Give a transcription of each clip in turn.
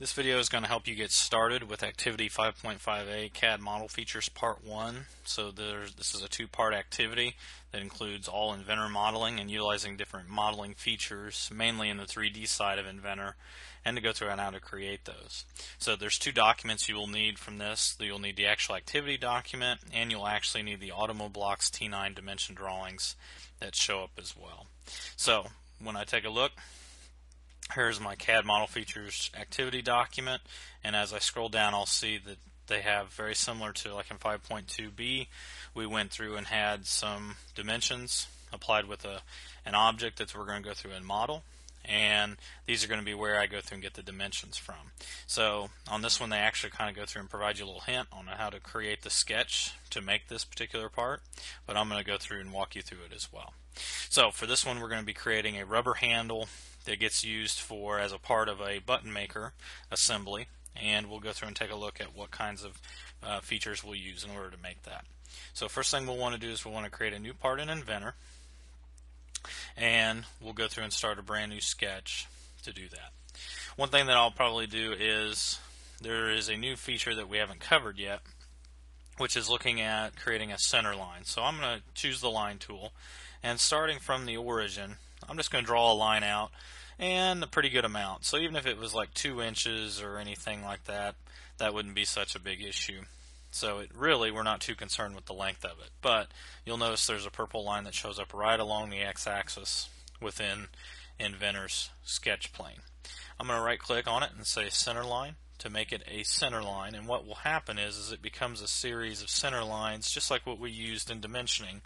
This video is going to help you get started with Activity 5.5a CAD Model Features Part 1. So this is a two-part activity that includes all Inventor modeling and utilizing different modeling features, mainly in the 3D side of Inventor, and to go through on how to create those. So there's two documents you will need from this. You'll need the actual activity document, and you'll actually need the Automoblox T9 dimension drawings that show up as well. So when I take a look, here's my CAD model features activity document and as I scroll down I'll see that they have very similar to like in 5.2b we went through and had some dimensions applied with a an object that we're going to go through and model and these are going to be where I go through and get the dimensions from. So on this one they actually kind of go through and provide you a little hint on how to create the sketch to make this particular part, but I'm going to go through and walk you through it as well. So for this one we're going to be creating a rubber handle that gets used for as a part of a button maker assembly and we'll go through and take a look at what kinds of uh, features we'll use in order to make that. So first thing we'll want to do is we'll want to create a new part in Inventor and we'll go through and start a brand new sketch to do that. One thing that I'll probably do is there is a new feature that we haven't covered yet which is looking at creating a center line. So I'm going to choose the line tool and starting from the origin I'm just going to draw a line out and a pretty good amount. So even if it was like two inches or anything like that, that wouldn't be such a big issue. So it really, we're not too concerned with the length of it. But you'll notice there's a purple line that shows up right along the x-axis within Inventor's sketch plane. I'm going to right click on it and say center line to make it a center line and what will happen is, is it becomes a series of center lines just like what we used in dimensioning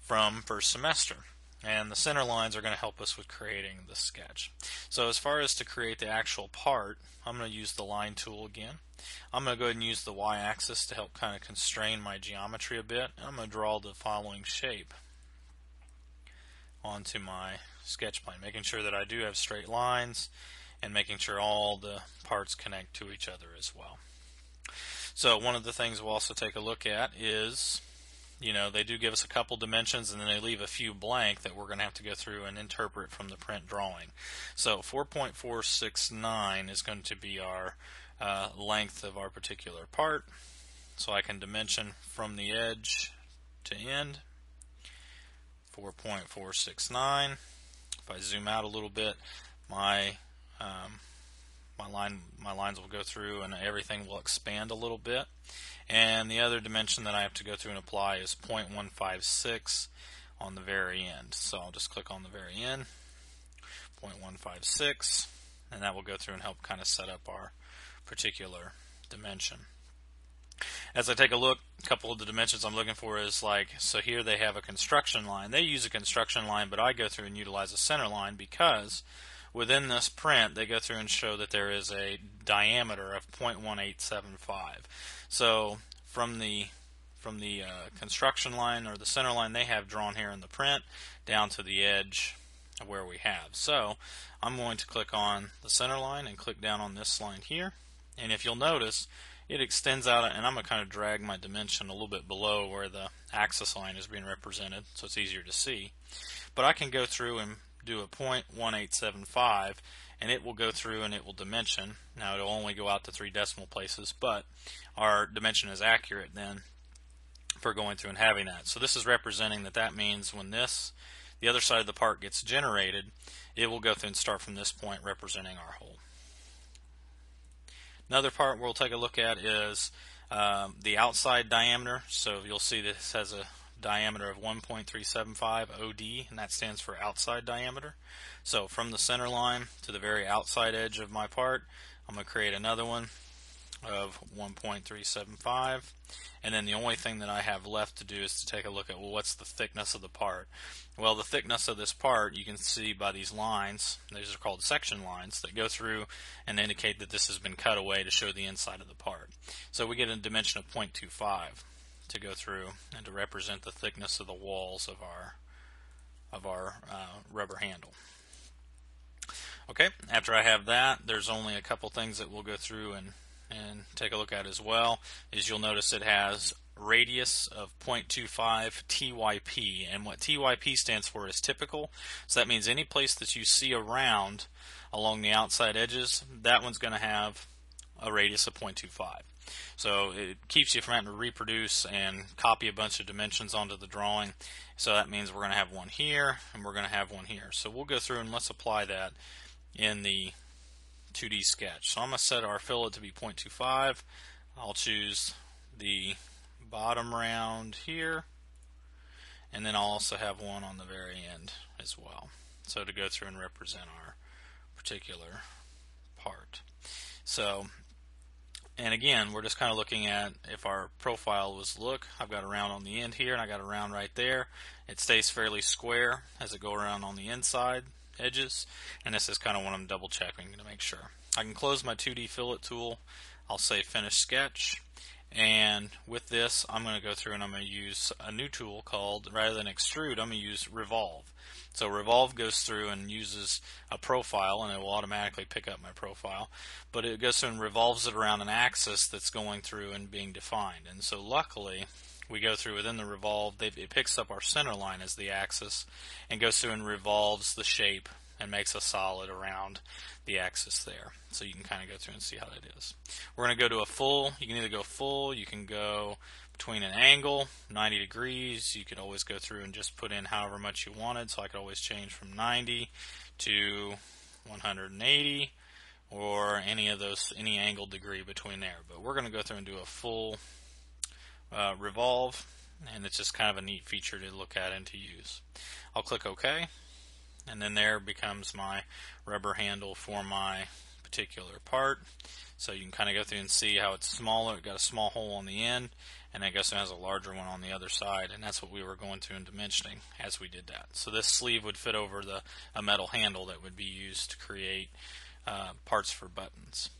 from first semester and the center lines are going to help us with creating the sketch. So as far as to create the actual part, I'm going to use the line tool again. I'm going to go ahead and use the y-axis to help kind of constrain my geometry a bit. I'm going to draw the following shape onto my sketch plane, making sure that I do have straight lines and making sure all the parts connect to each other as well. So one of the things we'll also take a look at is you know, they do give us a couple dimensions and then they leave a few blank that we're going to have to go through and interpret from the print drawing. So 4.469 is going to be our uh, length of our particular part. So I can dimension from the edge to end 4.469. If I zoom out a little bit, my um, my line my lines will go through and everything will expand a little bit. And the other dimension that I have to go through and apply is 0.156 on the very end. So I'll just click on the very end 0.156 and that will go through and help kind of set up our particular dimension. As I take a look, a couple of the dimensions I'm looking for is like, so here they have a construction line. They use a construction line, but I go through and utilize a center line because within this print, they go through and show that there is a diameter of 0.1875. So from the from the uh, construction line or the center line they have drawn here in the print down to the edge of where we have. So I'm going to click on the center line and click down on this line here. And if you'll notice, it extends out and I'm going to kind of drag my dimension a little bit below where the axis line is being represented so it's easier to see. But I can go through and do a 0.1875 and it will go through and it will dimension. Now it'll only go out to three decimal places, but our dimension is accurate then for going through and having that. So this is representing that that means when this, the other side of the part gets generated, it will go through and start from this point representing our hole. Another part we'll take a look at is um, the outside diameter. So you'll see this has a diameter of 1.375 OD, and that stands for outside diameter. So from the center line to the very outside edge of my part, I'm going to create another one of 1.375 and then the only thing that I have left to do is to take a look at well what's the thickness of the part? Well the thickness of this part you can see by these lines these are called section lines that go through and indicate that this has been cut away to show the inside of the part. So we get a dimension of 0.25 to go through and to represent the thickness of the walls of our of our uh, rubber handle. Okay, after I have that, there's only a couple things that we'll go through and, and take a look at as well. Is you'll notice it has radius of 0.25 TYP, and what TYP stands for is typical. So that means any place that you see around along the outside edges, that one's going to have a radius of 0.25. So it keeps you from having to reproduce and copy a bunch of dimensions onto the drawing. So that means we're going to have one here and we're going to have one here. So we'll go through and let's apply that in the 2D sketch. So I'm going to set our fillet to be 0.25. I'll choose the bottom round here and then I'll also have one on the very end as well. So to go through and represent our particular part. So and again, we're just kind of looking at if our profile was look, I've got a round on the end here and I got a round right there. It stays fairly square as it go around on the inside edges. And this is kind of what I'm double checking to make sure. I can close my 2D fillet tool. I'll say finish sketch. And with this, I'm going to go through and I'm going to use a new tool called, rather than extrude, I'm going to use revolve. So Revolve goes through and uses a profile and it will automatically pick up my profile. But it goes through and revolves it around an axis that's going through and being defined. And so luckily, we go through within the revolve, it picks up our center line as the axis and goes through and revolves the shape and makes a solid around the axis there. So you can kind of go through and see how that is. We're going to go to a full. You can either go full, you can go between an angle, 90 degrees. You could always go through and just put in however much you wanted. So I could always change from 90 to 180 or any of those, any angle degree between there. But we're going to go through and do a full uh, revolve and it's just kind of a neat feature to look at and to use. I'll click OK and then there becomes my rubber handle for my particular part. So you can kind of go through and see how it's smaller. It got a small hole on the end, and I guess it has a larger one on the other side, and that's what we were going through and dimensioning as we did that. So this sleeve would fit over the a metal handle that would be used to create uh, parts for buttons.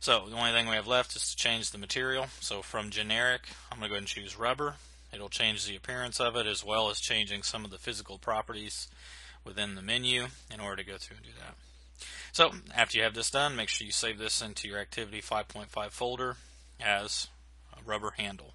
So the only thing we have left is to change the material. So from generic, I'm going to go ahead and choose rubber. It'll change the appearance of it as well as changing some of the physical properties within the menu in order to go through and do that. So after you have this done, make sure you save this into your Activity 5.5 folder as a rubber handle.